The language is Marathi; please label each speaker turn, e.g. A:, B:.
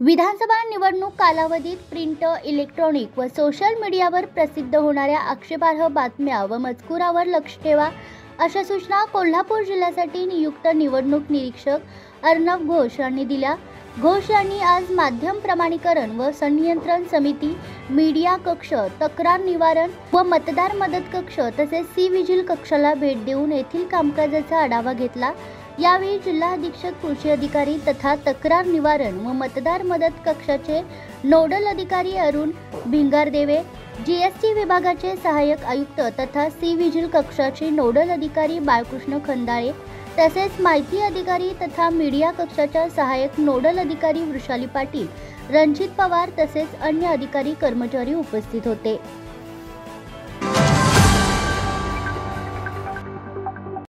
A: विधानसभा निवडणूक कालावधीत प्रिंट इलेक्ट्रॉनिक व सोशल मीडियावर प्रसिद्ध होणाऱ्या आक्षेपार्ह बातम्या व मजकुरावर लक्ष ठेवा अशा सूचना कोल्हापूर जिल्ह्यासाठी नियुक्त निवडणूक निरीक्षक अर्णव घोष यांनी दिल्या. घोष यांनी आज माध्यम प्रमाणीकरण व संनियंत्रण समिती मीडिया कक्ष तक्रार निवारण व मतदार मदत कक्ष तसेच सी विजिल कक्षाला भेट देऊन येथील कामकाजाचा आढावा घेतला. यावेळी जिल्हा अधीक्षक कृषी अधिकारी तथा तक्रार निवारण व मतदार मदत कक्षाचे नोडल अधिकारी अरुण भिंगारदेवे जीएसटी विभागाचे सहाय्यक आयुक्त तथा सी विजिल कक्षाचे नोडल अधिकारी बाळकृष्ण खंदाळे तसेच माहिती अधिकारी तथा मीडिया कक्षाच्या सहाय्यक नोडल अधिकारी वृषाली पाटील रणजित पवार तसेच अन्य अधिकारी कर्मचारी उपस्थित होते.